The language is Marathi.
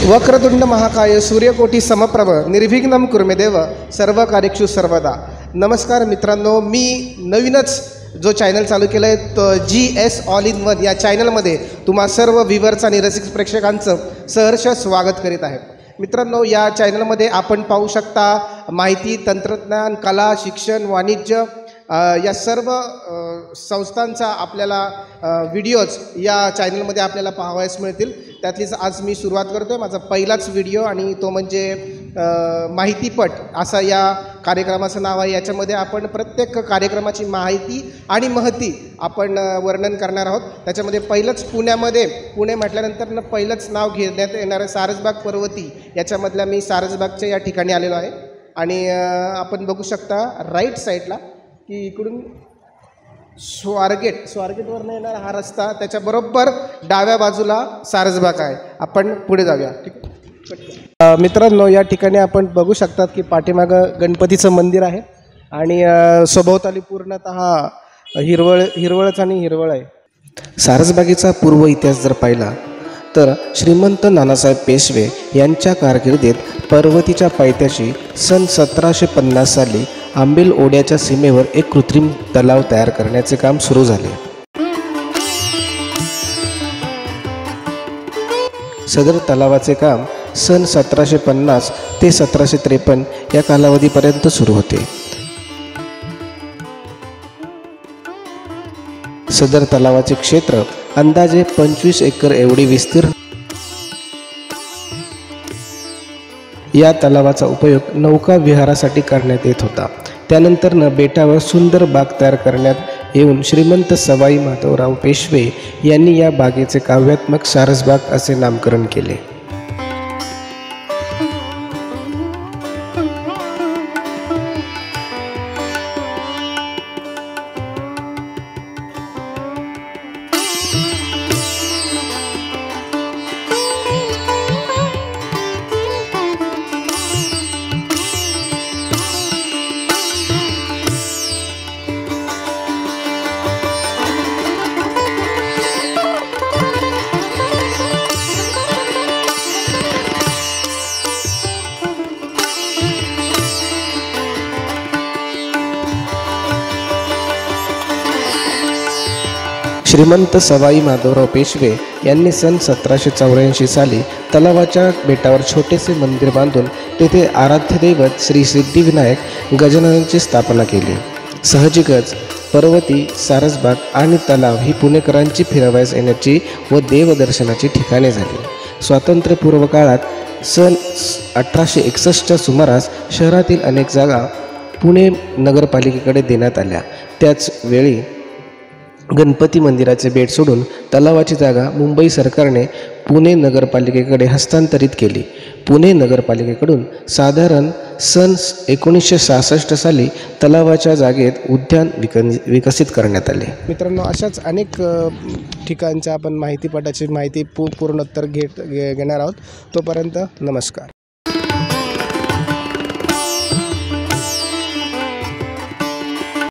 वक्रतुंड महाकाय सूर्यकोटी समप्रभ निर्विघ्नम कुर्मेदेव सर्व कार्यक्षु सर्वदा। नमस्कार मित्रांनो मी नवीनच जो चॅनल चालू केला आहे तो G S all in one या चॅनलमध्ये तुम्हा सर्व व्हिवर्स आणि रसिक प्रेक्षकांचं सहर्ष स्वागत करीत आहे. मित्रांनो या चॅनलमध्ये आपण पाहू शकता माहिती तंत्रज्ञान कला शिक्षण वाणिज्य या सर्व संस्थांचा आपल्याला व्हिडिओज या चॅनलमध्ये आपल्याला पाहावयास मिळतील. त्यातलीच आज मी सुरुवात करतो आहे माझा पहिलाच व्हिडिओ आणि तो म्हणजे माहितीपट असा या कार्यक्रमाचं नाव आहे. याच्यामध्ये आपण प्रत्येक कार्यक्रमाची माहिती आणि महती आपण वर्णन करणार आहोत. त्याच्यामध्ये पहिलंच पुण्यामध्ये पुणे म्हटल्यानंतर पहिलंच नाव घेण्यात येणारं सारसबाग पर्वती याच्यामधल्या मी सारसबागच्या या ठिकाणी आलेलो आहे. आणि आपण बघू शकता राईट साईडला की इकडून स्वारगेट. स्वारगेटवरनं येणारा हा रस्ता त्याच्याबरोबर डाव्या बाजूला सारसबाग आहे. आपण पुढे जाऊया. ठीक? मित्रांनो या ठिकाणी आपण बघू शकतात की पाठीमागं गणपतीचं मंदिर आहे आणि सभोवताली पूर्णत हिरवळ हिरवळच आणि हिरवळ आहे. सारसबागेचा पूर्व इतिहास जर पाहिला तर श्रीमंत नानासाहेब पेशवे यांच्या कारकिर्दीत पर्वतीच्या पायथ्याशी सन सतराशे पन्नास साली आंबेल ओढ्याच्या सीमेवर एक कृत्रिम तलाव तयार करण्याचे काम सुरू झाले. सदर तलावाचे काम सन सतराशे पन्नास ते सतराशे त्रेपन्न या कालावधीपर्यंत सुरू होते. सदर तलावाचे क्षेत्र अंदाजे पंचवीस एकर एवढी विस्तीर्ण या तलावाचा उपयोग नौका विहारासाठी करण्यात येत होता. त्यानंतरनं बेटावर सुंदर बाग तयार करण्यात येऊन श्रीमंत सवाई माधवराव पेशवे यांनी या बागेचे काव्यात्मक सारसबाग असे नामकरण केले. श्रीमंत सवाई माधवराव पेशवे यांनी सन सतराशे चौऱ्याऐंशी साली तलावाच्या बेटावर छोटेसे मंदिर बांधून तेथे आराध्य दैवत श्री सिद्धिविनायक गजाननाची स्थापना केली. सहजिकच पर्वती सारसबाग आणि तलाव ही पुणेकरांची फिरवायस येण्याची व देवदर्शनाची ठिकाणे झाली. स्वातंत्र्यपूर्व काळात सन अठराशे एकसष्टच्या सुमारास शहरातील अनेक जागा पुणे नगरपालिकेकडे देण्यात आल्या. त्याच वेळी गणपती मंदिराचे बेट सोडून तलावाची जागा मुंबई सरकारने पुणे नगरपालिकेकडे हस्तांतरित केली. पुणे नगरपालिकेकडून साधारण सन एकोणीसशे सहासष्ट साली तलावाच्या जागेत उद्यान विक विकसित करण्यात आले. मित्रांनो अशाच अनेक ठिकाणच्या आपण माहितीपटाची माहिती पू पूर्णोत्तर घेत घे घेणार आहोत. तोपर्यंत नमस्कार.